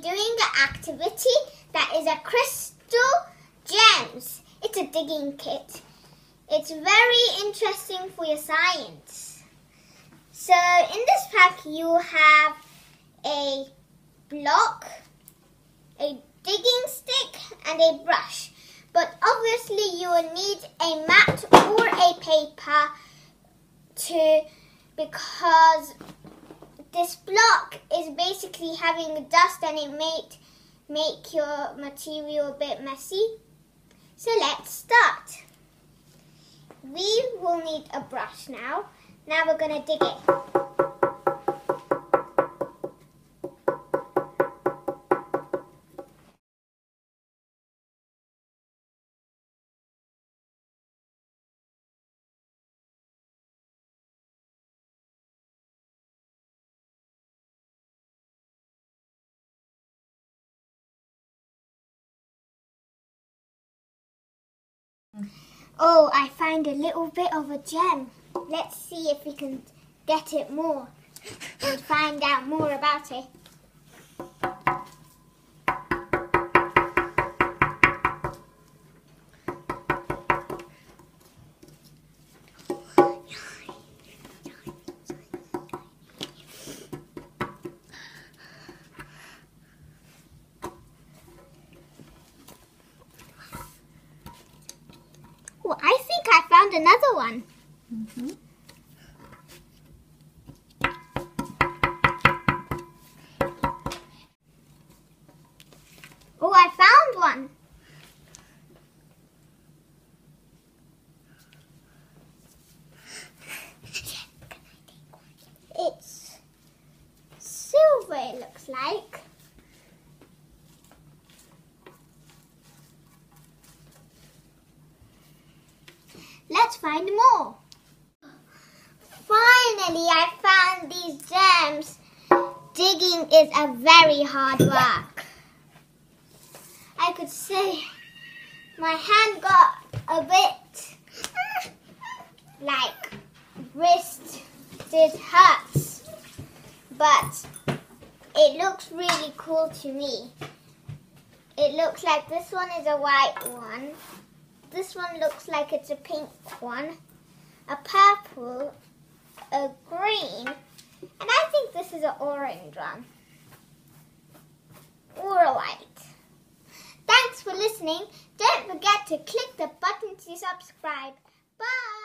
doing an activity that is a crystal gems. It's a digging kit. It's very interesting for your science. So in this pack you have a block, a digging stick and a brush. But obviously you will need a mat or a paper to because this block is basically having dust and it may make your material a bit messy. So let's start. We will need a brush now. Now we're going to dig it. Oh, I find a little bit of a gem. Let's see if we can get it more and find out more about it. Oh, I think I found another one. Mm -hmm. Oh, I found one. It's silver, it looks like. Let's find more. Finally, I found these gems. Digging is a very hard work. I could say my hand got a bit like wrist did hurts, but it looks really cool to me. It looks like this one is a white one. This one looks like it's a pink one, a purple, a green, and I think this is an orange one, or a white. Thanks for listening. Don't forget to click the button to subscribe. Bye!